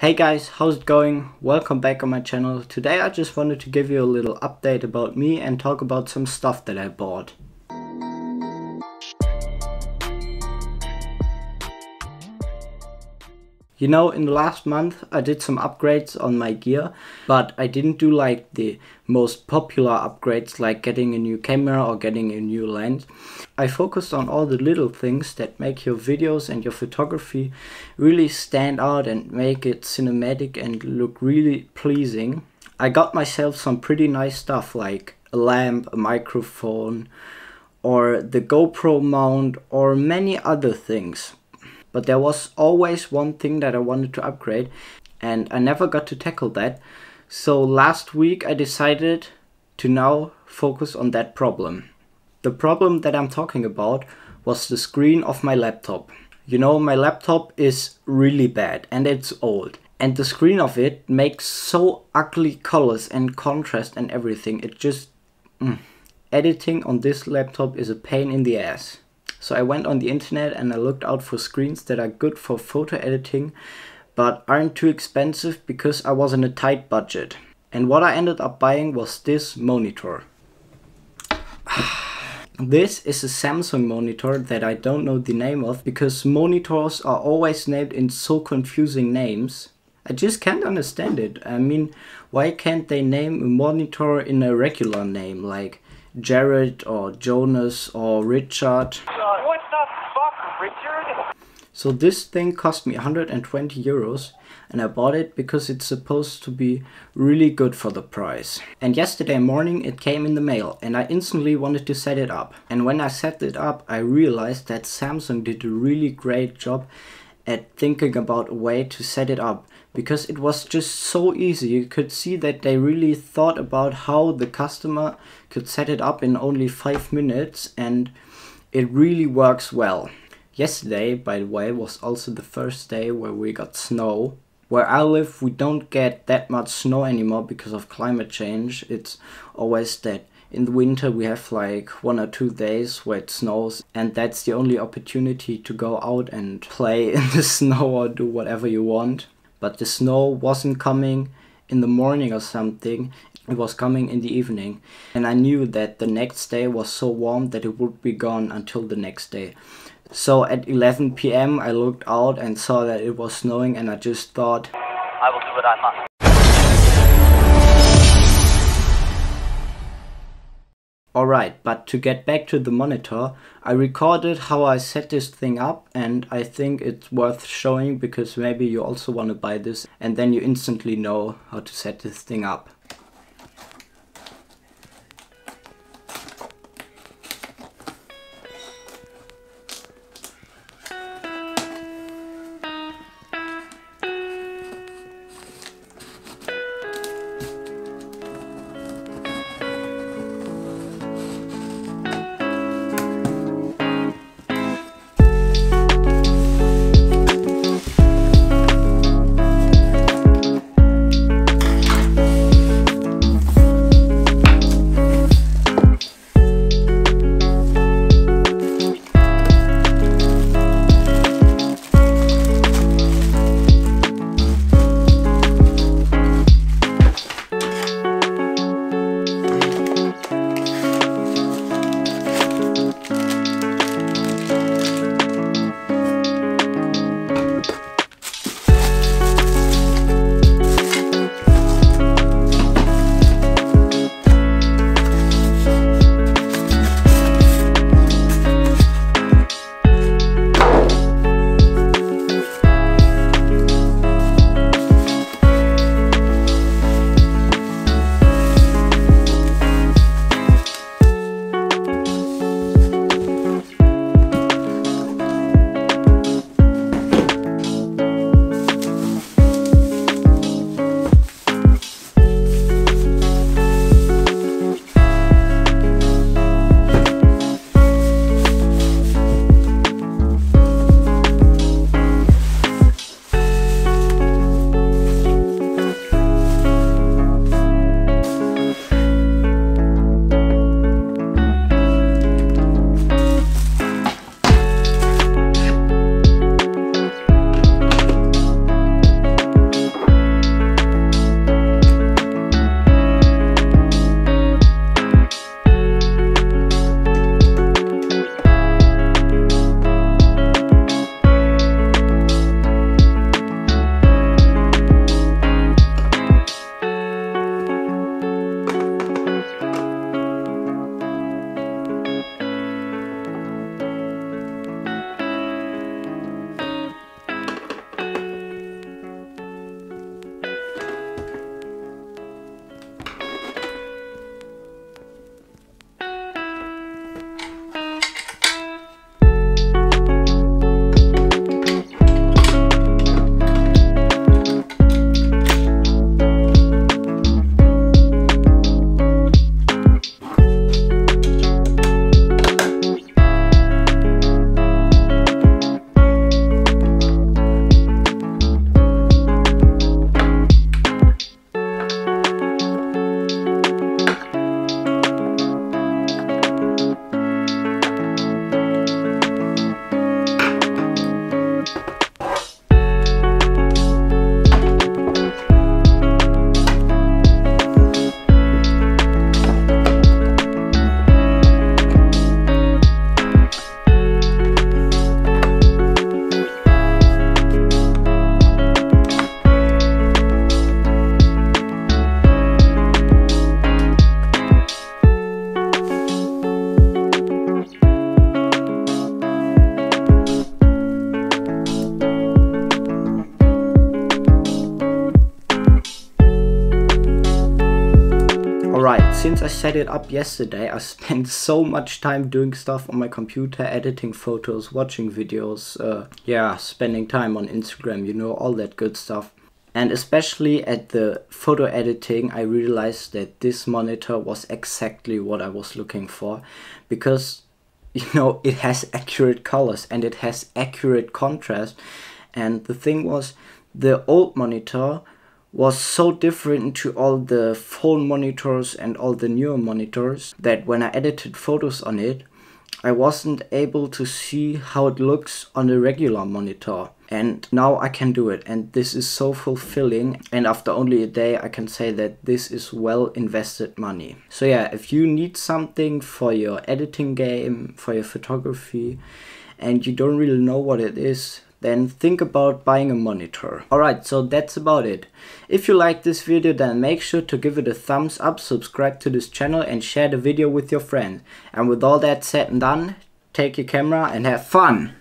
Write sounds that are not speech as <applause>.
Hey guys, how's it going? Welcome back on my channel. Today I just wanted to give you a little update about me and talk about some stuff that I bought. You know, in the last month I did some upgrades on my gear, but I didn't do like the most popular upgrades like getting a new camera or getting a new lens. I focused on all the little things that make your videos and your photography really stand out and make it cinematic and look really pleasing. I got myself some pretty nice stuff like a lamp, a microphone, or the GoPro mount, or many other things but there was always one thing that I wanted to upgrade and I never got to tackle that. So last week I decided to now focus on that problem. The problem that I'm talking about was the screen of my laptop. You know, my laptop is really bad and it's old. And the screen of it makes so ugly colors and contrast and everything. It just... Mm. Editing on this laptop is a pain in the ass. So I went on the internet and I looked out for screens that are good for photo editing but aren't too expensive because I was in a tight budget. And what I ended up buying was this monitor. <sighs> This is a Samsung monitor that I don't know the name of because monitors are always named in so confusing names. I just can't understand it. I mean, why can't they name a monitor in a regular name like Jared or Jonas or Richard? What the fuck, Richard? So this thing cost me 120 euros and I bought it because it's supposed to be really good for the price. And yesterday morning it came in the mail and I instantly wanted to set it up. And when I set it up I realized that Samsung did a really great job at thinking about a way to set it up because it was just so easy. You could see that they really thought about how the customer could set it up in only 5 minutes and it really works well. Yesterday, by the way, was also the first day where we got snow. Where I live, we don't get that much snow anymore because of climate change. It's always that in the winter we have like one or two days where it snows and that's the only opportunity to go out and play <laughs> in the snow or do whatever you want. But the snow wasn't coming in the morning or something it was coming in the evening and I knew that the next day was so warm that it would be gone until the next day. So at 11 p.m. I looked out and saw that it was snowing and I just thought I will do what I must. Alright, but to get back to the monitor, I recorded how I set this thing up and I think it's worth showing because maybe you also want to buy this and then you instantly know how to set this thing up. Since I set it up yesterday, I spent <laughs> so much time doing stuff on my computer, editing photos, watching videos, uh, yeah, spending time on Instagram, you know, all that good stuff. And especially at the photo editing, I realized that this monitor was exactly what I was looking for because, <laughs> you know, it has accurate colors and it has accurate contrast. And the thing was, the old monitor was so different to all the phone monitors and all the newer monitors that when I edited photos on it, I wasn't able to see how it looks on a regular monitor. And now I can do it, and this is so fulfilling. And after only a day, I can say that this is well invested money. So, yeah, if you need something for your editing game, for your photography, and you don't really know what it is, then think about buying a monitor. Alright, so that's about it. If you like this video then make sure to give it a thumbs up, subscribe to this channel and share the video with your friends. And with all that said and done, take your camera and have fun!